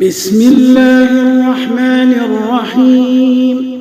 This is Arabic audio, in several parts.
بسم الله الرحمن الرحيم.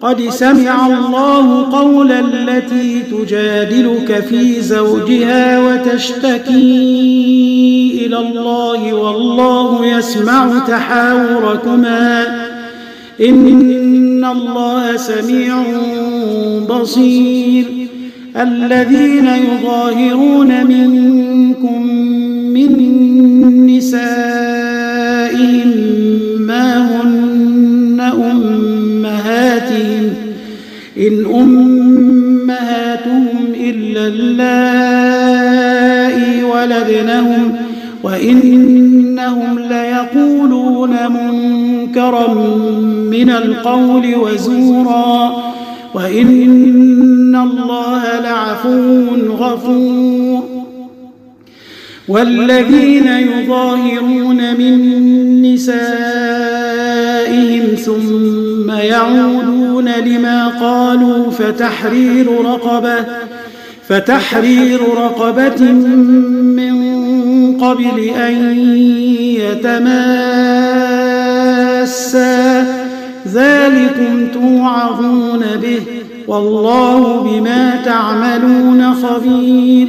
قد سمع الله قول التي تجادلك في زوجها وتشتكي إلى الله والله يسمع تحاوركما. إن الله سميع بصير. الذين يظاهرون منكم من نسائهم ما هن أمهاتهم إن أمهاتهم إلا اللائي ولدنهم وإنهم ليقولون منكرا من القول وزورا وإن الله لعفو غفور والذين يظاهرون من نسائهم ثم يعودون لما قالوا فتحرير رقبة فتحرير رقبة من قبل أن يتماسا. ذلكم توعظون به والله بما تعملون خبير.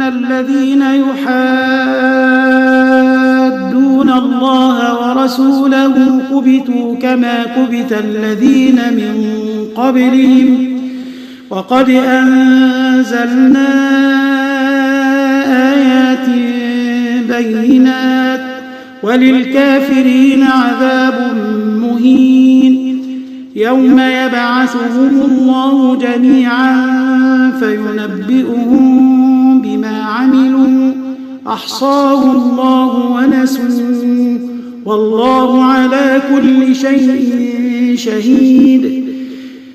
إن الذين يحادون الله ورسوله كبتوا كما كبت الذين من قبلهم وقد أنزلنا آيات بينات وللكافرين عذاب مهين يوم يبعثهم الله جميعا فينبئهم أحصاه الله ونسوه. والله على كل شيء شهيد.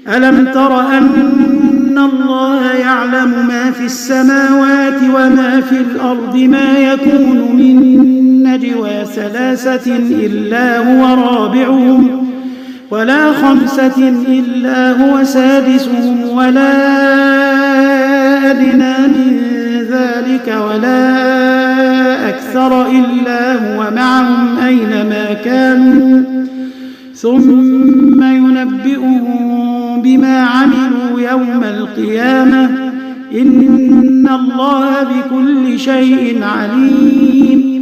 ألم تر أن الله يعلم ما في السماوات وما في الأرض ما يكون من نجوى ثلاثة إلا هو رابعهم ولا خمسة إلا هو سادسهم ولا أدنى من ذلك ولا أكثر إلا هو معهم أينما كانوا. ثم ينبئهم بما عملوا يوم القيامة. إن الله بكل شيء عليم.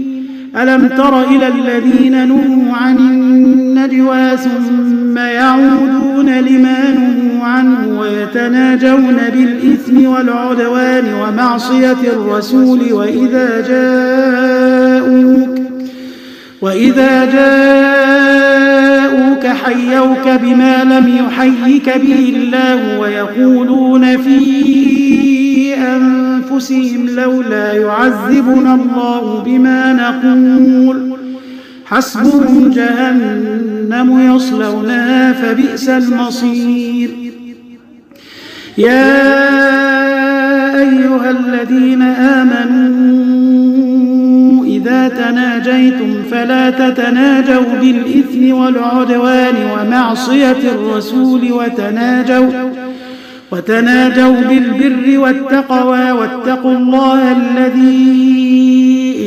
ألم تر إلى الذين نهوا عن النجوى ثم يعودون لما نهوا عنه ويتناجون بالإثم والعدوان ومعصية الرسول وإذا جاءوك وإذا جاءوك حيوك بما لم يحيك به الله ويقولون في أنفسهم لولا يعذبنا الله بما نقول حسبهم جهنم يصلونها فبئس المصير. يا أيها الذين آمنوا إذا تناجيتم فلا تتناجوا بالإثم والعدوان ومعصية الرسول وتناجوا وتناجوا بالبر والتقوى واتقوا الله الذي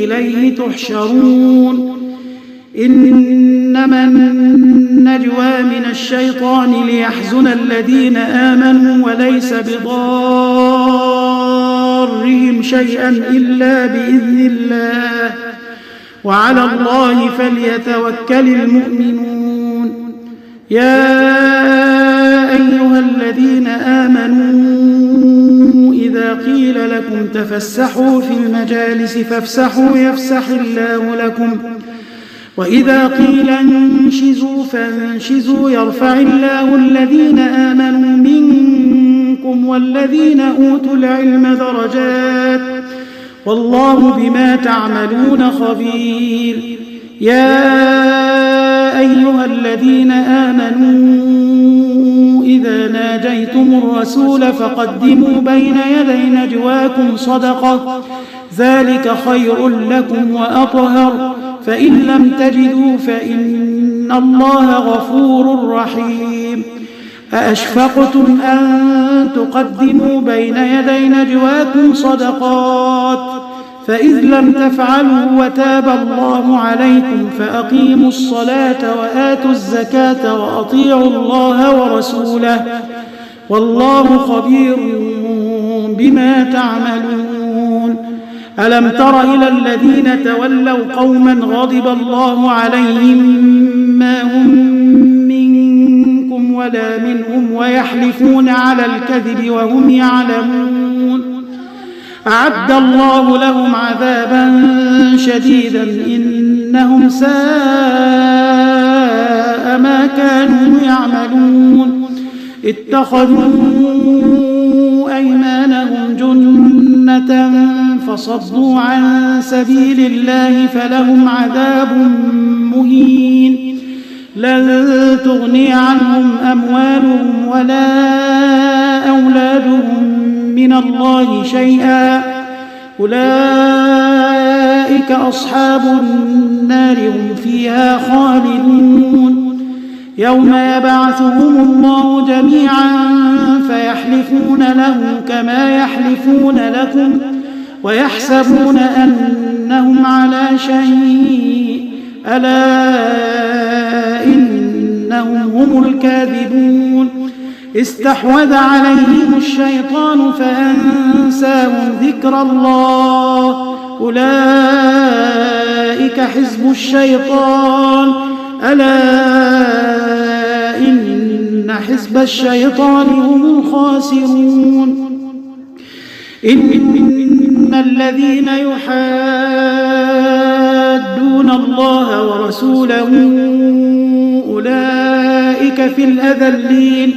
إليه تحشرون. إنما النجوى من الشيطان ليحزن الذين آمنوا وليس بضارهم شيئا إلا بإذن الله. وعلى الله فليتوكل المؤمنون. يا أيها الذين آمنوا إذا قيل لكم تفسحوا في المجالس فافسحوا يفسح الله لكم. وإذا قيل انشزوا فانشزوا يرفع الله الذين آمنوا منكم والذين أوتوا العلم درجات والله بما تعملون خبير. يا أيها الذين آمنوا إذا ناجيتم الرسول فقدموا بين يدي نجواكم صدقة. ذلك خير لكم وأطهر. فإن لم تجدوا فإن الله غفور رحيم. أأشفقتم أن تقدموا بين يدي نجواكم صدقات؟ فإذ لم تفعلوا وتاب الله عليكم فأقيموا الصلاة وآتوا الزكاة وأطيعوا الله ورسوله. والله خبير بما تعملون. ألم تر إلى الذين تولوا قوما غضب الله عليهم ما هم ولا منهم ويحلفون على الكذب وهم يعلمون. أعد الله لهم عذابا شديدا إنهم ساء ما كانوا يعملون. اتخذوا أيمانهم جنة فصدوا عن سبيل الله فلهم عذاب مهين. لن تغني عنهم أموالهم ولا أولادهم من الله شيئا. أولئك أصحاب النار هم فيها خالدون. يوم يبعثهم الله جميعا فيحلفون له كما يحلفون لكم ويحسبون أنهم على شيء. ألا إنهم هم الكاذبون. استحوذ عليهم الشيطان فأنساهم ذكر الله. أولئك حزب الشيطان. ألا إن حزب الشيطان هم الخاسرون. إن الذين يحادون الله ورسوله أولئك في الأذلين.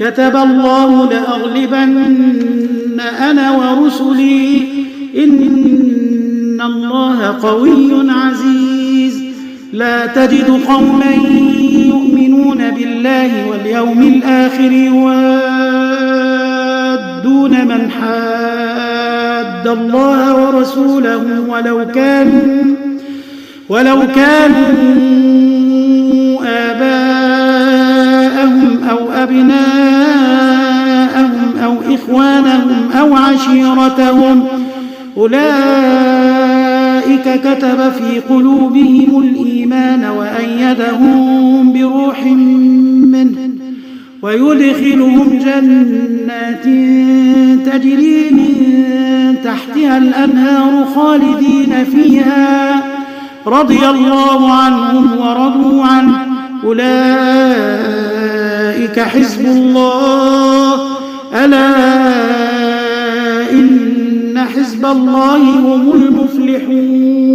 كتب الله لأغلبن أنا ورسلي. إن الله قوي عزيز. لا تجد قوما يؤمنون بالله واليوم الآخر يوادون من حاد الله ورسوله ولو كانوا ولو كانوا أبناءهم أو إخوانهم أو عشيرتهم أولئك كتب في قلوبهم الإيمان وأيدهم بروح منه ويدخلهم جنات تجري من تحتها الأنهار خالدين فيها رضي الله عنهم ورضوا عنه أولئك حزب الله. ألا إن حزب الله هم المفلحون.